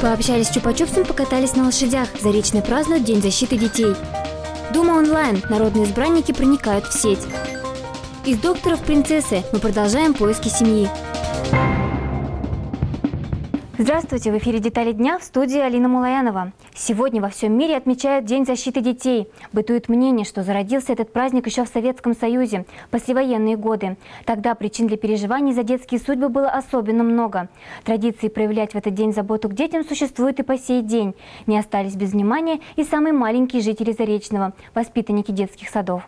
Пообщались с Чупа-Чупсом, покатались на лошадях. Заречный празднуют День защиты детей. Дума онлайн. Народные избранники проникают в сеть. Из докторов принцессы мы продолжаем поиски семьи. Здравствуйте! В эфире «Детали дня» в студии Алина Мулаянова. Сегодня во всем мире отмечают День защиты детей. Бытует мнение, что зародился этот праздник еще в Советском Союзе, послевоенные годы. Тогда причин для переживаний за детские судьбы было особенно много. Традиции проявлять в этот день заботу к детям существуют и по сей день. Не остались без внимания и самые маленькие жители Заречного, воспитанники детских садов.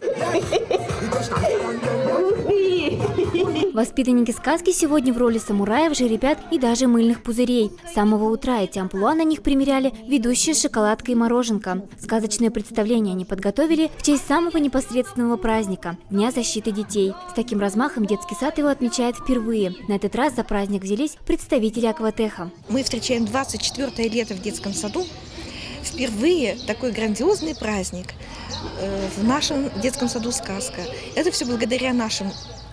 Воспитанники сказки сегодня в роли самураев, жеребят и даже мыльных пузырей. С самого утра эти амплуа на них примеряли ведущие шоколадка и мороженка. Сказочное представление они подготовили в честь самого непосредственного праздника – Дня защиты детей. С таким размахом детский сад его отмечает впервые. На этот раз за праздник взялись представители Акватеха. Мы встречаем 24 лето в детском саду. Впервые такой грандиозный праздник э, в нашем детском саду «Сказка». Это все благодаря нашим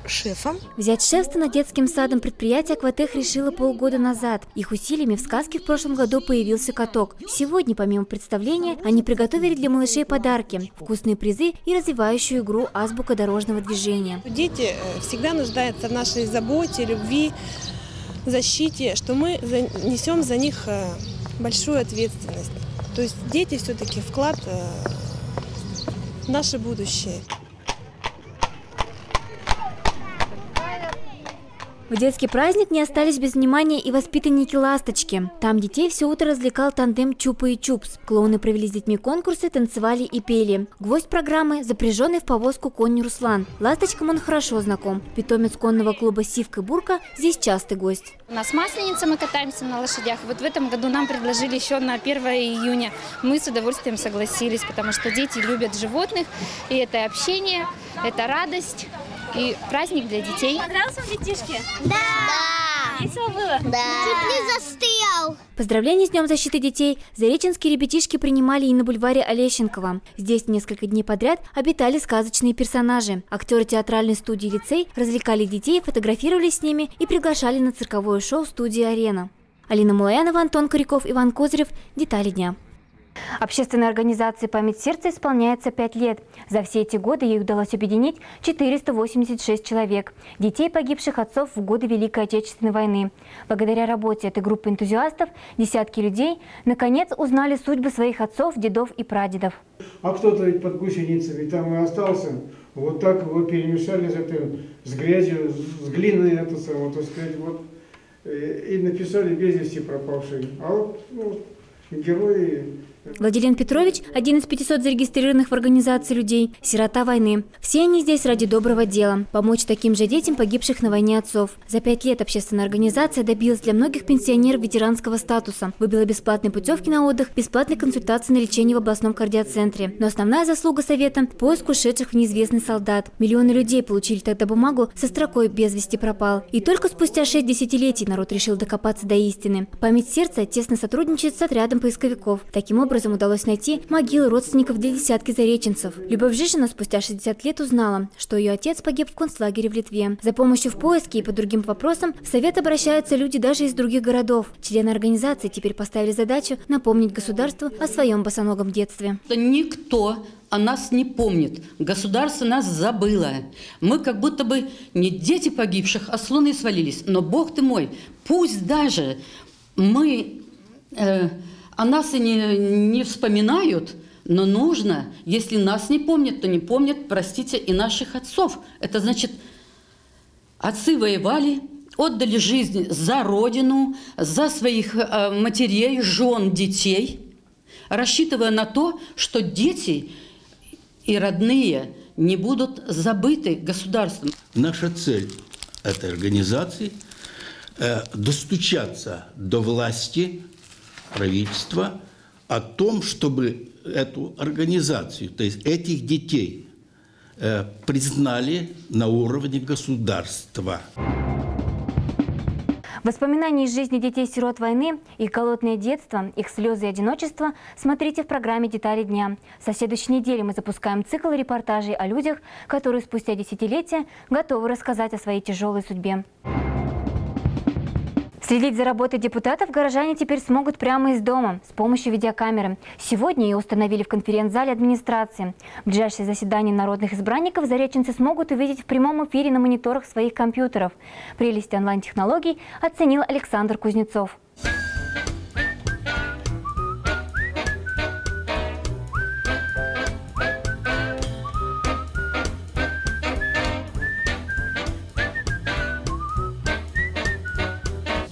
шефом. Взять шефство над детским садом предприятие «Акватех» решило полгода назад. Их усилиями в сказке в прошлом году появился каток. Сегодня, помимо представления, они приготовили для малышей подарки, вкусные призы и развивающую игру «Азбука дорожного движения». Дети э, всегда нуждаются в нашей заботе, любви, защите, что мы несем за них э, большую ответственность. То есть дети все-таки вклад э, в наше будущее. В детский праздник не остались без внимания и воспитанники «Ласточки». Там детей все утро развлекал тандем Чупа и Чупс. Клоуны провели с детьми конкурсы, танцевали и пели. Гвоздь программы – запряженный в повозку конь Руслан. Ласточкам он хорошо знаком. Питомец конного клуба «Сивка Бурка» здесь частый гость. У нас масленица, мы катаемся на лошадях. Вот в этом году нам предложили еще на 1 июня. Мы с удовольствием согласились, потому что дети любят животных, и это общение, это радость и праздник для детей. Понравился вам детишки? Да! да. Весело было? Да. Чуть не застрял. Поздравления с Днем защиты детей зареченские ребятишки принимали и на бульваре Олещенкова. Здесь несколько дней подряд обитали сказочные персонажи. Актеры театральной студии «Лицей» развлекали детей, фотографировались с ними и приглашали на цирковое шоу студии «Арена». Алина Мулаянова, Антон Коряков, Иван Козырев. Детали дня. Общественной организации «Память сердца» исполняется пять лет. За все эти годы ей удалось объединить 486 человек, детей погибших отцов в годы Великой Отечественной войны. Благодаря работе этой группы энтузиастов десятки людей наконец узнали судьбы своих отцов, дедов и прадедов. А кто-то ведь под гусеницами там и остался. Вот так его перемешали с, этой, с грязью, с глиной, это самое, так сказать, вот, э, и написали без вести пропавший. А вот ну, герои Владилен Петрович – один из 500 зарегистрированных в организации людей, сирота войны. Все они здесь ради доброго дела – помочь таким же детям, погибших на войне отцов. За пять лет общественная организация добилась для многих пенсионеров ветеранского статуса, выбила бесплатные путевки на отдых, бесплатные консультации на лечение в областном кардиоцентре. Но основная заслуга Совета – поиск ушедших в неизвестный солдат. Миллионы людей получили тогда бумагу со строкой «Без вести пропал». И только спустя шесть десятилетий народ решил докопаться до истины. Память сердца тесно сотрудничает с отрядом поисковиков. Таким образом, образом удалось найти могилы родственников для десятки зареченцев. Любовь Жижина спустя 60 лет узнала, что ее отец погиб в концлагере в Литве. За помощью в поиске и по другим вопросам в Совет обращаются люди даже из других городов. Члены организации теперь поставили задачу напомнить государству о своем босоногом детстве. Никто о нас не помнит. Государство нас забыло. Мы как будто бы не дети погибших, а с луны свалились. Но, Бог ты мой, пусть даже мы... Э, о нас и не, не вспоминают, но нужно, если нас не помнят, то не помнят, простите, и наших отцов. Это значит, отцы воевали, отдали жизнь за родину, за своих э, матерей, жен, детей, рассчитывая на то, что дети и родные не будут забыты государством. Наша цель этой организации э, – достучаться до власти правительства о том, чтобы эту организацию, то есть этих детей, э, признали на уровне государства. Воспоминания из жизни детей-сирот войны, их голодное детство, их слезы и одиночество смотрите в программе «Детали дня». Со следующей недели мы запускаем цикл репортажей о людях, которые спустя десятилетия готовы рассказать о своей тяжелой судьбе. Следить за работой депутатов горожане теперь смогут прямо из дома с помощью видеокамеры. Сегодня ее установили в конференц-зале администрации. В ближайшее заседание народных избранников зареченцы смогут увидеть в прямом эфире на мониторах своих компьютеров. Прелесть онлайн-технологий оценил Александр Кузнецов.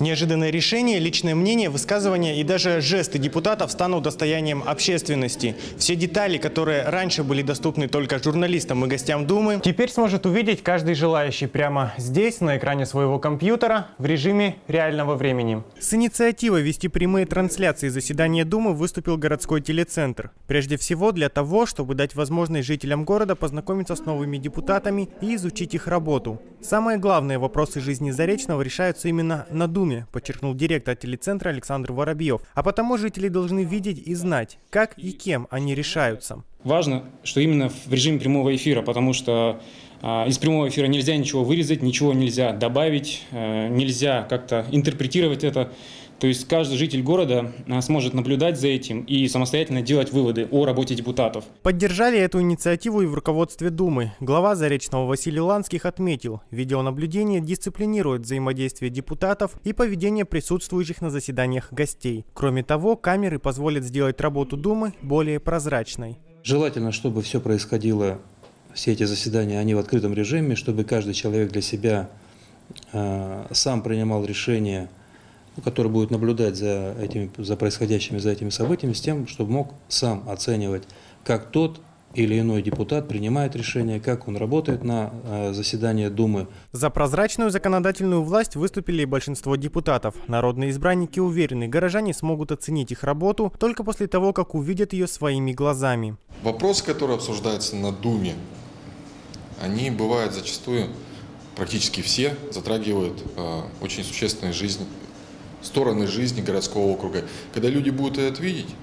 Неожиданное решение, личное мнение, высказывания и даже жесты депутатов станут достоянием общественности. Все детали, которые раньше были доступны только журналистам и гостям Думы, теперь сможет увидеть каждый желающий прямо здесь, на экране своего компьютера, в режиме реального времени. С инициативой вести прямые трансляции заседания Думы выступил городской телецентр. Прежде всего для того, чтобы дать возможность жителям города познакомиться с новыми депутатами и изучить их работу. Самые главные вопросы жизни Заречного решаются именно на Думе Думе, подчеркнул директор телецентра Александр Воробьев. А потому жители должны видеть и знать, как и кем они решаются. Важно, что именно в режиме прямого эфира, потому что а, из прямого эфира нельзя ничего вырезать, ничего нельзя добавить, э, нельзя как-то интерпретировать это. То есть каждый житель города а, сможет наблюдать за этим и самостоятельно делать выводы о работе депутатов. Поддержали эту инициативу и в руководстве Думы. Глава Заречного Василий Ланских отметил, видеонаблюдение дисциплинирует взаимодействие депутатов и поведение присутствующих на заседаниях гостей. Кроме того, камеры позволят сделать работу Думы более прозрачной. Желательно, чтобы все происходило, все эти заседания, они в открытом режиме, чтобы каждый человек для себя э, сам принимал решение который будет наблюдать за, этими, за происходящими, за этими событиями, с тем, чтобы мог сам оценивать, как тот или иной депутат принимает решение, как он работает на э, заседании Думы. За прозрачную законодательную власть выступили большинство депутатов. Народные избранники уверены, горожане смогут оценить их работу только после того, как увидят ее своими глазами. Вопросы, которые обсуждаются на Думе, они бывают зачастую, практически все, затрагивают э, очень существенную жизнь стороны жизни городского округа. Когда люди будут это видеть,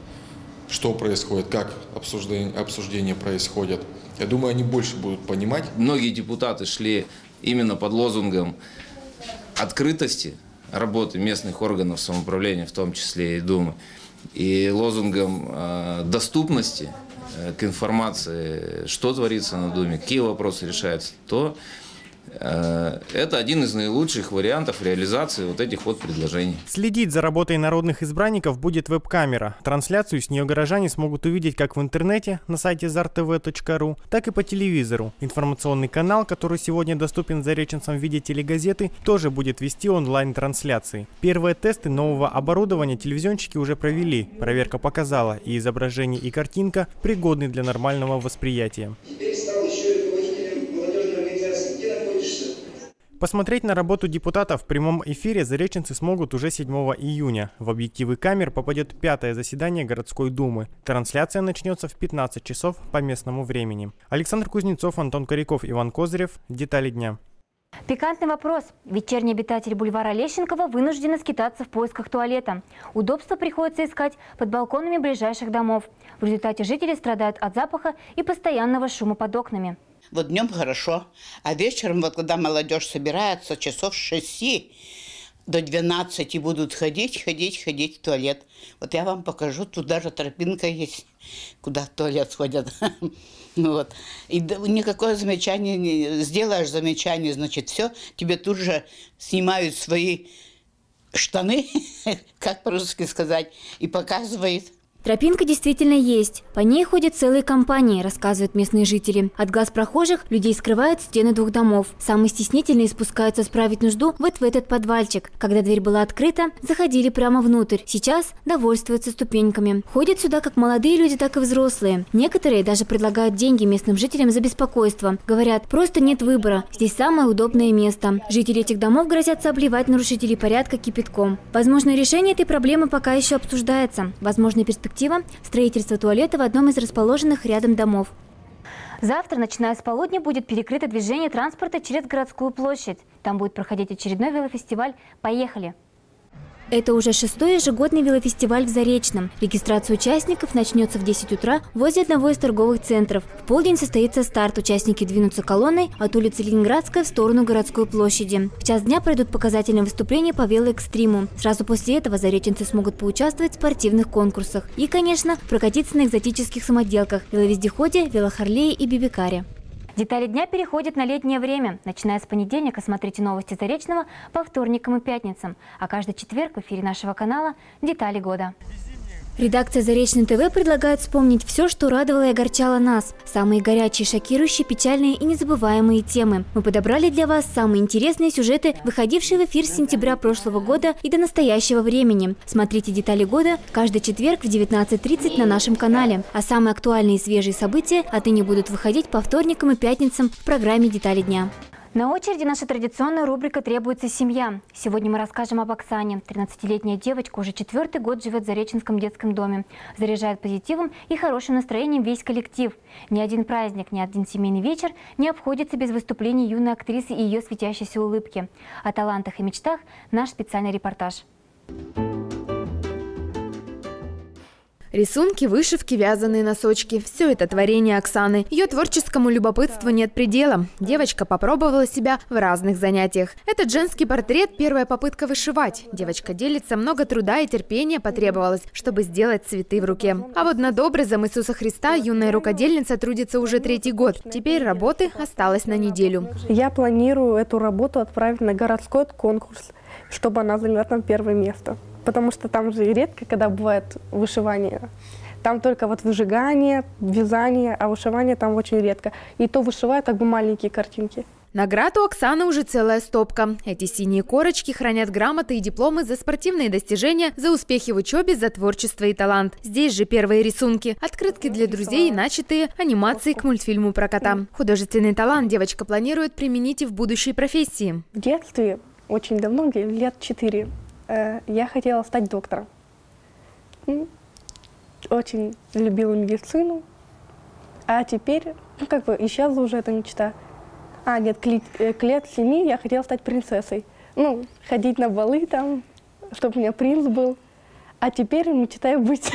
что происходит, как обсуждение, обсуждения происходят, я думаю, они больше будут понимать. Многие депутаты шли именно под лозунгом открытости работы местных органов самоуправления, в том числе и Думы, и лозунгом э, доступности э, к информации, что творится на Думе, какие вопросы решаются, то это один из наилучших вариантов реализации вот этих вот предложений. Следить за работой народных избранников будет веб-камера. Трансляцию с нее горожане смогут увидеть как в интернете на сайте zartv.ru, так и по телевизору. Информационный канал, который сегодня доступен зареченцам в виде телегазеты, тоже будет вести онлайн-трансляции. Первые тесты нового оборудования телевизионщики уже провели. Проверка показала, и изображение, и картинка пригодны для нормального восприятия. Посмотреть на работу депутатов в прямом эфире зареченцы смогут уже 7 июня. В объективы камер попадет пятое заседание городской думы. Трансляция начнется в 15 часов по местному времени. Александр Кузнецов, Антон Коряков, Иван Козырев. Детали дня. Пикантный вопрос. Вечерний обитатель бульвара Лещенкова вынуждены скитаться в поисках туалета. Удобства приходится искать под балконами ближайших домов. В результате жители страдают от запаха и постоянного шума под окнами. Вот днем хорошо, а вечером, вот когда молодежь собирается, часов 6 до 12 будут ходить, ходить, ходить в туалет. Вот я вам покажу, тут даже тропинка есть, куда в туалет ходят. Вот. И никакое замечание, не сделаешь замечание, значит, все, тебе тут же снимают свои штаны, как по-русски сказать, и показывают Тропинка действительно есть. По ней ходят целые компании, рассказывают местные жители. От глаз прохожих людей скрывают стены двух домов. Самые стеснительные спускаются справить нужду вот в этот подвальчик. Когда дверь была открыта, заходили прямо внутрь. Сейчас довольствуются ступеньками. Ходят сюда как молодые люди, так и взрослые. Некоторые даже предлагают деньги местным жителям за беспокойство. Говорят, просто нет выбора. Здесь самое удобное место. Жители этих домов грозятся обливать нарушителей порядка кипятком. Возможное решение этой проблемы пока еще обсуждается. Возможно, перспектива перспектива – строительство туалета в одном из расположенных рядом домов. Завтра, начиная с полудня, будет перекрыто движение транспорта через городскую площадь. Там будет проходить очередной велофестиваль «Поехали!». Это уже шестой ежегодный велофестиваль в Заречном. Регистрация участников начнется в 10 утра возле одного из торговых центров. В полдень состоится старт. Участники двинутся колонной от улицы Ленинградская в сторону городской площади. В час дня пройдут показательные выступления по велоэкстриму. Сразу после этого зареченцы смогут поучаствовать в спортивных конкурсах. И, конечно, прокатиться на экзотических самоделках, веловездеходе, велохарлее и бибикаре. Детали дня переходят на летнее время. Начиная с понедельника смотрите новости Заречного по вторникам и пятницам. А каждый четверг в эфире нашего канала «Детали года». Редакция «Заречный ТВ» предлагает вспомнить все, что радовало и огорчало нас. Самые горячие, шокирующие, печальные и незабываемые темы. Мы подобрали для вас самые интересные сюжеты, выходившие в эфир с сентября прошлого года и до настоящего времени. Смотрите «Детали года» каждый четверг в 19.30 на нашем канале. А самые актуальные и свежие события отныне будут выходить по вторникам и пятницам в программе «Детали дня». На очереди наша традиционная рубрика «Требуется семья». Сегодня мы расскажем об Оксане. 13-летняя девочка уже четвертый год живет в Зареченском детском доме. Заряжает позитивом и хорошим настроением весь коллектив. Ни один праздник, ни один семейный вечер не обходится без выступлений юной актрисы и ее светящейся улыбки. О талантах и мечтах наш специальный репортаж. Рисунки, вышивки, вязаные носочки – все это творение Оксаны. Ее творческому любопытству нет предела. Девочка попробовала себя в разных занятиях. Этот женский портрет – первая попытка вышивать. Девочка делится, много труда и терпения потребовалось, чтобы сделать цветы в руке. А вот над образом Иисуса Христа юная рукодельница трудится уже третий год. Теперь работы осталось на неделю. Я планирую эту работу отправить на городской конкурс, чтобы она заняла там первое место потому что там же редко, когда бывает вышивание. Там только вот выжигание, вязание, а вышивание там очень редко. И то вышивают как бы маленькие картинки. Наград у Оксаны уже целая стопка. Эти синие корочки хранят грамоты и дипломы за спортивные достижения, за успехи в учебе, за творчество и талант. Здесь же первые рисунки, открытки для друзей и начатые анимации к мультфильму про кота. Художественный талант девочка планирует применить и в будущей профессии. В детстве, очень давно, лет четыре, я хотела стать доктором. Очень любила медицину. А теперь, ну как бы, исчезла уже эта мечта. А, нет, к, э, к лет семи я хотела стать принцессой. Ну, ходить на балы там, чтобы у меня принц был. А теперь мечтаю быть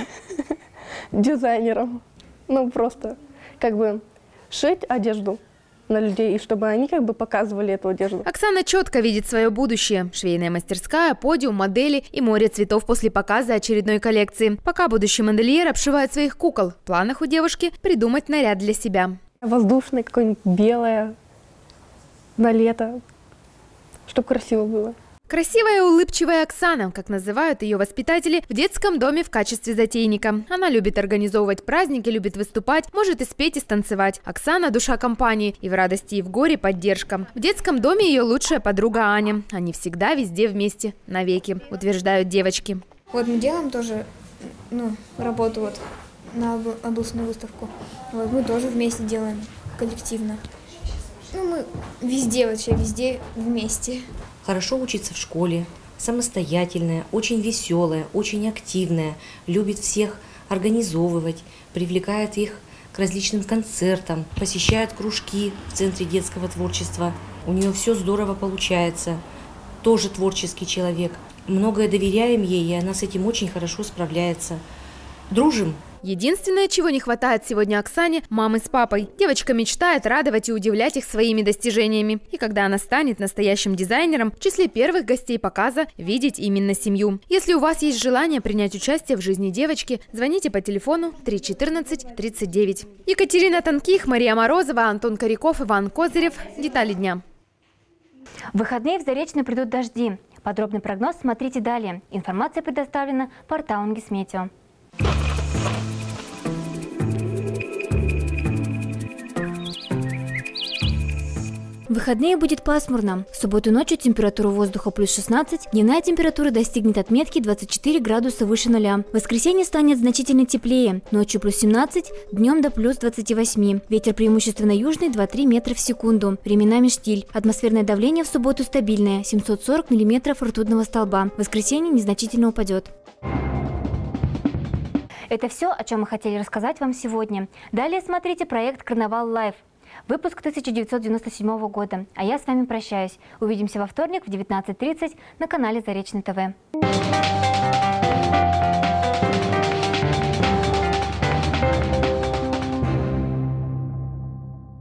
дизайнером. Ну, просто, как бы, шить одежду на людей, и чтобы они как бы показывали эту одежду. Оксана четко видит свое будущее. Швейная мастерская, подиум, модели и море цветов после показа очередной коллекции. Пока будущий модельер обшивает своих кукол. В планах у девушки придумать наряд для себя. Воздушное какое-нибудь белое на лето, чтобы красиво было. Красивая улыбчивая Оксана, как называют ее воспитатели, в детском доме в качестве затейника. Она любит организовывать праздники, любит выступать, может и спеть, и станцевать. Оксана – душа компании, и в радости, и в горе поддержка. В детском доме ее лучшая подруга Аня. Они всегда везде вместе, навеки, утверждают девочки. Вот мы делаем тоже ну, работу вот на областную выставку. Вот мы тоже вместе делаем, коллективно. Ну, мы везде вообще, везде вместе хорошо учится в школе, самостоятельная, очень веселая, очень активная, любит всех организовывать, привлекает их к различным концертам, посещает кружки в Центре детского творчества. У нее все здорово получается. Тоже творческий человек. Многое доверяем ей, и она с этим очень хорошо справляется. Дружим, Единственное, чего не хватает сегодня Оксане – мамы с папой. Девочка мечтает радовать и удивлять их своими достижениями. И когда она станет настоящим дизайнером, в числе первых гостей показа видеть именно семью. Если у вас есть желание принять участие в жизни девочки, звоните по телефону 314 39. Екатерина Танких, Мария Морозова, Антон Коряков, Иван Козырев. Детали дня. В выходные в Заречный придут дожди. Подробный прогноз смотрите далее. Информация предоставлена порталом Гисметео. В выходные будет пасмурно. В субботу ночью температура воздуха плюс 16, дневная температура достигнет отметки 24 градуса выше нуля. В воскресенье станет значительно теплее, ночью плюс 17, днем до плюс 28. Ветер преимущественно южный 2-3 метра в секунду, временами штиль. Атмосферное давление в субботу стабильное, 740 миллиметров ртутного столба. В воскресенье незначительно упадет. Это все, о чем мы хотели рассказать вам сегодня. Далее смотрите проект «Карнавал Лайв». Выпуск 1997 года. А я с вами прощаюсь. Увидимся во вторник в 19.30 на канале Заречный ТВ.